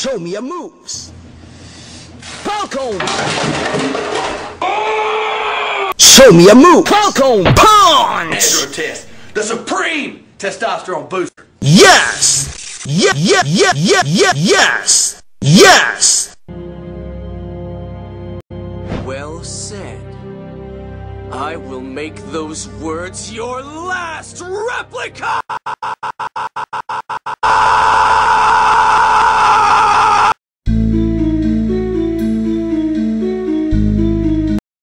Show me your moves. Falcon! Show me your move. Falcon punch! Android test. The supreme testosterone booster. Yes! Yeah, yeah, yeah, yeah, yeah, yes! Yes! Well said. I will make those words your last replica!